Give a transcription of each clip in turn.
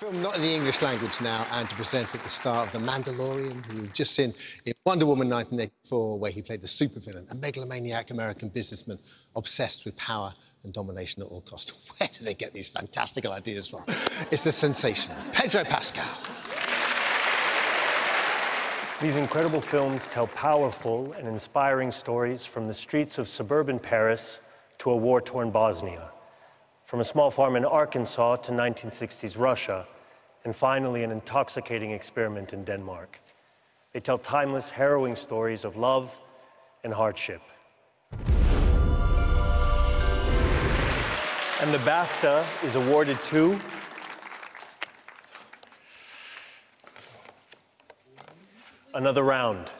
Film not in the English language now, and to present at the star of The Mandalorian, who you've just seen in Wonder Woman 1984, where he played the supervillain, a megalomaniac American businessman obsessed with power and domination at all costs. Where do they get these fantastical ideas from? It's the sensation, Pedro Pascal. These incredible films tell powerful and inspiring stories from the streets of suburban Paris to a war-torn Bosnia from a small farm in Arkansas to 1960s Russia, and finally an intoxicating experiment in Denmark. They tell timeless, harrowing stories of love and hardship. And the BAFTA is awarded to another round.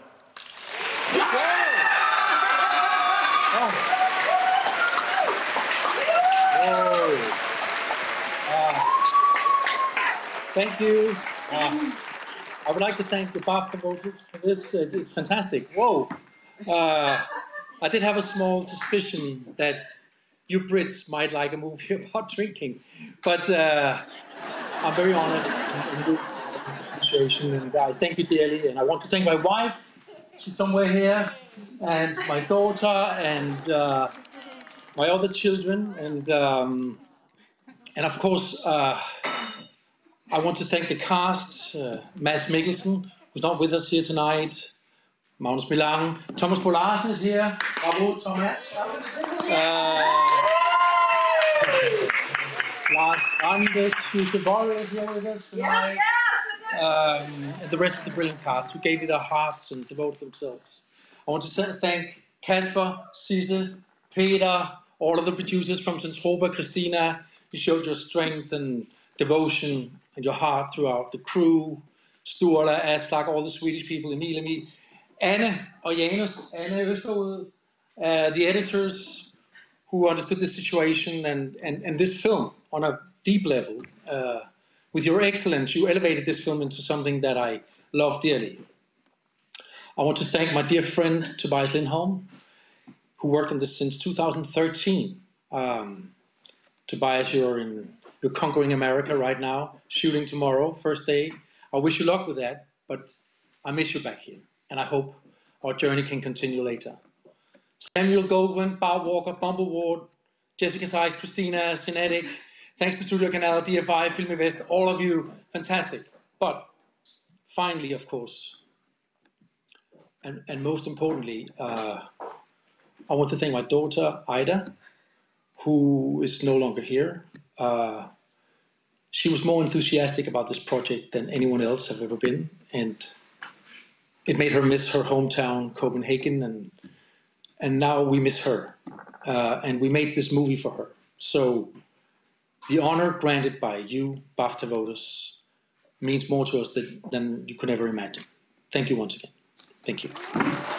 Thank you. Uh, I would like to thank the BAFTA voters for this. It's, it's fantastic. Whoa. Uh, I did have a small suspicion that you Brits might like a movie about drinking, but uh, I'm very honored in this appreciation, and I thank you dearly. And I want to thank my wife. She's somewhere here, and my daughter, and uh, my other children, and um, and of course. Uh, I want to thank the cast, uh, Mads Mikkelsen, who's not with us here tonight, Magnus Millang, Thomas Bo Larsen is here. Bravo, Thomas. Uh, Lars Ranthe, who's the warrior here with us tonight. Um, and the rest of the brilliant cast who gave you their hearts and devoted themselves. I want to thank Kasper, Sisse, Peter, all of the producers from Zentropa, Christina. You showed your strength and devotion and your heart throughout the crew, Sturla, Aslak, all the Swedish people, Emil, Emil, Anne og Janus, Anne Østerud, uh, the editors who understood the situation and, and, and this film on a deep level. Uh, with your excellence, you elevated this film into something that I love dearly. I want to thank my dear friend Tobias Lindholm, who worked on this since 2013. Um, Tobias, you're in you're conquering America right now, shooting tomorrow, first day. I wish you luck with that, but I miss you back here, and I hope our journey can continue later. Samuel Goldwyn, Bob Walker, Bumble Ward, Jessica Sykes, Christina, Cinetic, thanks to Studio Canal, DFI, Film Invest, all of you, fantastic. But finally, of course, and, and most importantly, uh, I want to thank my daughter, Ida, who is no longer here. Uh, she was more enthusiastic about this project than anyone else I've ever been, and it made her miss her hometown, Copenhagen, and and now we miss her, uh, and we made this movie for her. So the honor granted by you, BAFTA voters, means more to us than, than you could ever imagine. Thank you once again. Thank you.